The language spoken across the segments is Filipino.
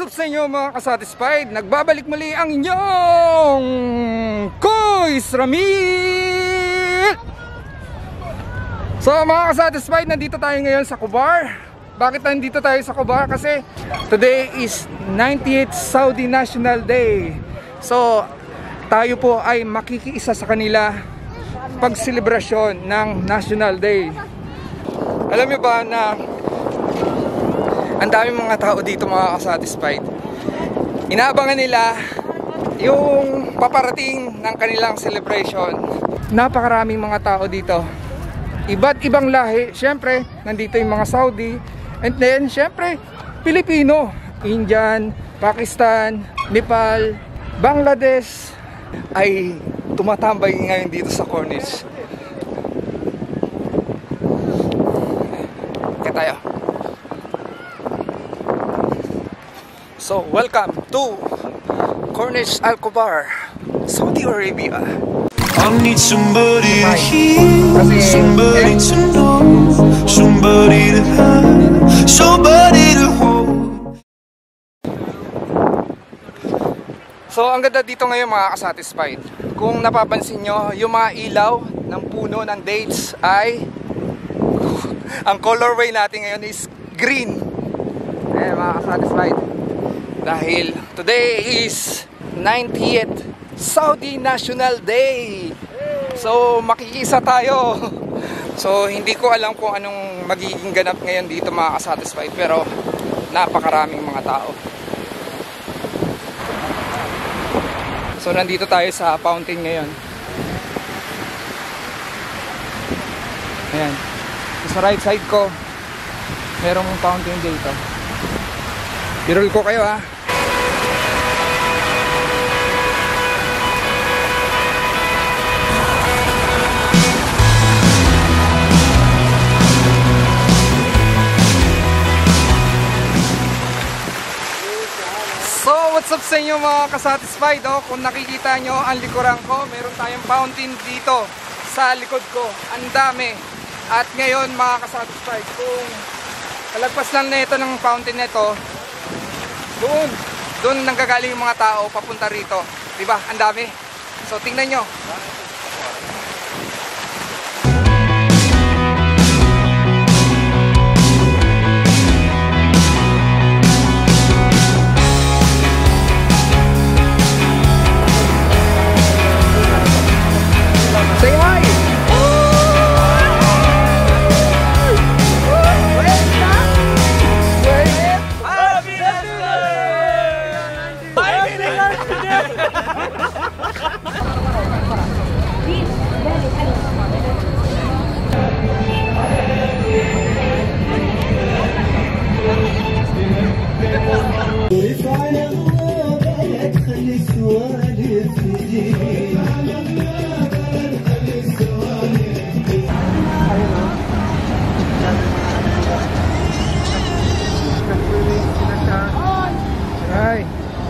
What's up sa inyo mga kasatisfied? Nagbabalik muli ang inyong Kuis Ramil! So mga kasatisfied, nandito tayo ngayon sa Kubar. Bakit nandito tayo sa Kubar? Kasi today is 98th Saudi National Day. So tayo po ay makikiisa sa kanila pagselebrasyon ng National Day. Alam niyo ba na ang dami mga tao dito mga kasatisfied. Inaabangan nila yung paparating ng kanilang celebration. Napakaraming mga tao dito. Iba't ibang lahi. Siyempre, nandito yung mga Saudi. And then, siyempre, Pilipino. Indian, Pakistan, Nepal, Bangladesh ay tumatambay ngayon dito sa Cornish. Kaya tayo. So, welcome to Cornish Alcobar, Saudi Arabia. I need somebody to hear, somebody to know, somebody to have, somebody to hold. So, ang ganda dito ngayon mga kasatisfied. Kung napapansin nyo, yung mga ilaw ng puno ng dates ay ang colorway natin ngayon is green. Ayan mga kasatisfied. Dahil today is 90th Saudi National Day. So, makikisa tayo. So, hindi ko alam kung anong magiging ganap ngayon dito mga kasatisfied. Pero, napakaraming mga tao. So nandito tayo sa fountain ngayon. Ayan. Sa right side ko, merong fountain dito. Tirol ko kayo ha. Sa inyo mga kasatisfied? Oh? Kung nakikita nyo ang likuran ko, meron tayong fountain dito sa likod ko. Ang dami. At ngayon mga kasatisfied, kung kalagpas lang na ito ng fountain nito, doon, doon nanggagaling yung mga tao papunta rito. Diba? Ang dami. So, tingnan nyo.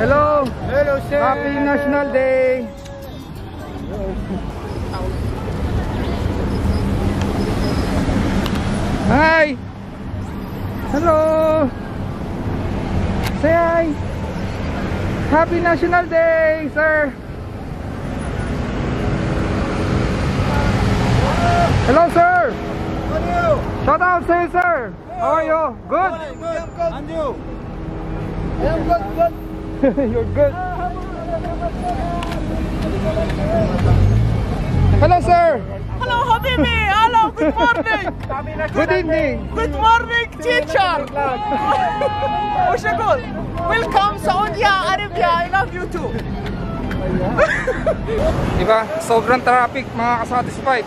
Hello! Hello, sir. Happy National Day! Hi! Hello! Say hi! Happy National Day, sir! Hello, sir! How are? Shout out you, sir! How are you? Good? Good. And you? I am good, good. You're good. Hello, sir! Hello, Habibi. Good morning. Good evening! Good morning, teacher. Ushagul. Welcome, Saudi Arabia. I love you too. Diba? Sobrang traffic mga kasatisfied.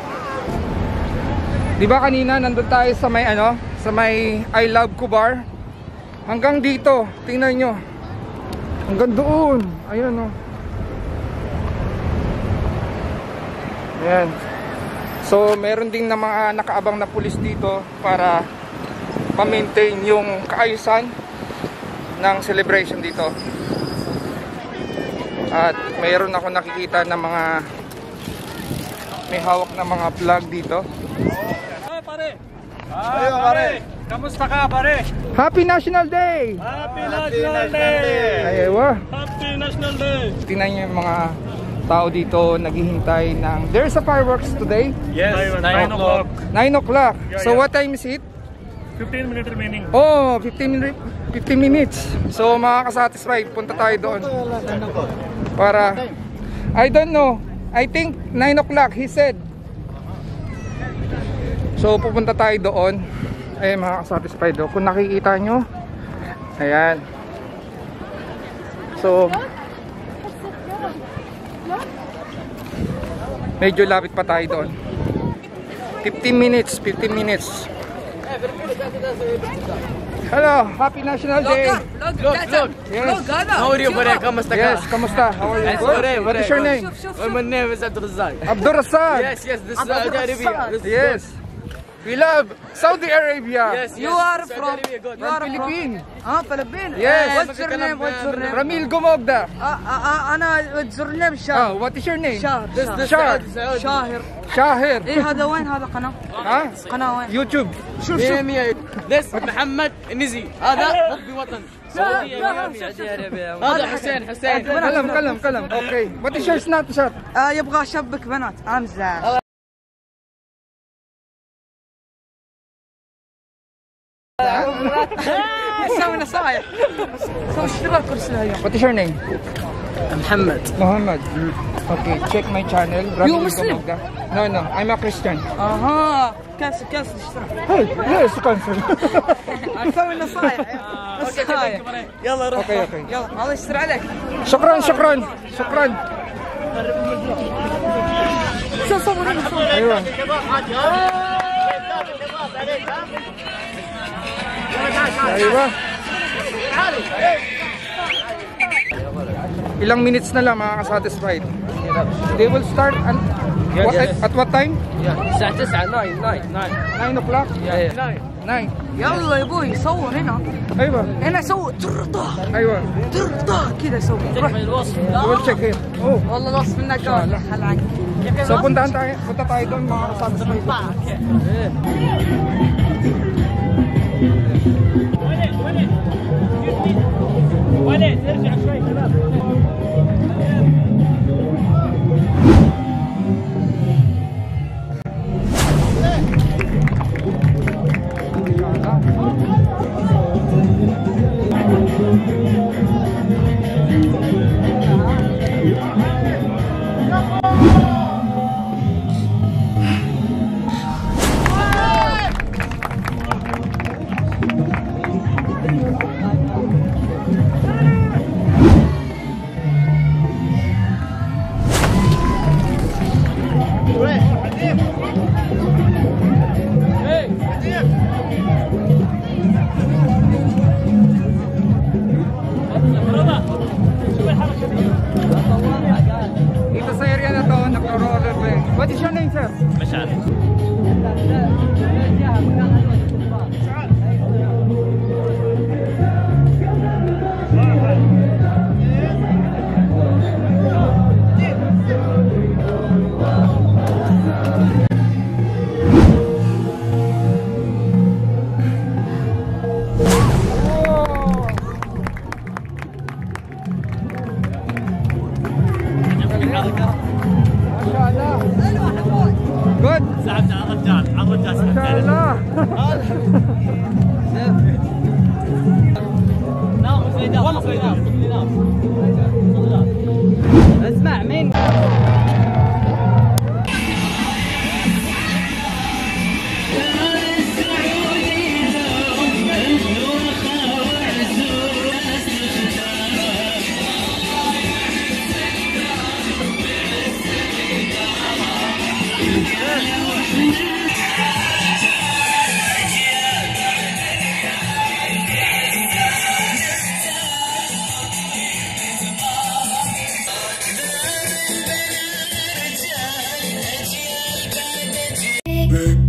Diba kanina nandun tayo sa may ano, sa may I Love Kubar. Hanggang dito, tingnan nyo. Hanggang doon. Ayun oh. Ayan. So, meron ding na mga nakaabang na pulis dito para ma-maintain yung kaayusan ng celebration dito. At mayroon ako nakikita ng mga may hawak na mga flag dito. Ayun, pare. Kamusta ka, pare? Happy National Day! Happy National Day! Ayawa. Happy National Day! Tingnan niyo yung mga tao dito naghihintay ng... There's a fireworks today. Yes, 9 o'clock. 9 o'clock. Yeah, So yeah. what time is it? 15 minutes remaining. Oh, 15 minutes. 15 minutes. So makakasatisfy, punta tayo doon. Para I don't know. I think 9 o'clock he said. So pupunta tayo doon. Ay makakasatisfy doon. Kung nakikita nyo. Ayan. So Medyo lapit pa tayo doon. 15 minutes, 15 minutes. Hello, happy National Day. Look, look, Yes. How are you, buddy? Kamusta ka? Yes, kamusta? How are you? Buddy, What is your name? My name is Abdul Razak. Yes, yes, this is Saudi Arabia. Yes. We love Saudi Arabia. Yes, yes. You are Saudi from- Arabia, good. you are Philippine. Ah, Philippines. Yes. What's your name? What's your name? Ramil Gumogda. Ah, ah, ah, أنا what's your name? Oh, شاه what is your name? شاه This, this Shah. شاهر Shahir. إيه هذا وين هذا قناة؟ Ha? قناة وين؟ YouTube. شوف شوف. This محمد النزي هذا ربي وطن. هذا حسين حسين Kalam, kalam, kalam. Okay. What is your Snapchat? آه يبغى شبك بنات امزح سوي نصايح سوي اشتراك كرسي اليوم What is your name? محمد Muhammad. Okay, check my channel. Ramil Muslim? No, no. I'm a Christian. أها كنسل كنسل اشتراك Hey, yes, cancel. سوي نصايح نصايح يلا روح okay, okay. يلا الله يستر عليك شكرا شكرا شكرا صور صور أيوه أيوه Ilang minutes na lang makaka-satisfied. They will start at, what, yes. at what time? الساعة 9 9 9 9 o'clock? 9 9. يلا يا أبوي صور هنا أيوه هنا صور ترطه أيوه ترطه كذا صور روح الوصف check here. Oh. والله الوصف منك قال خل عنك So puntahan tayo, punta tayo doon makaka-satisfied. Dito pa eh. What 不回了不回了我在这 baby.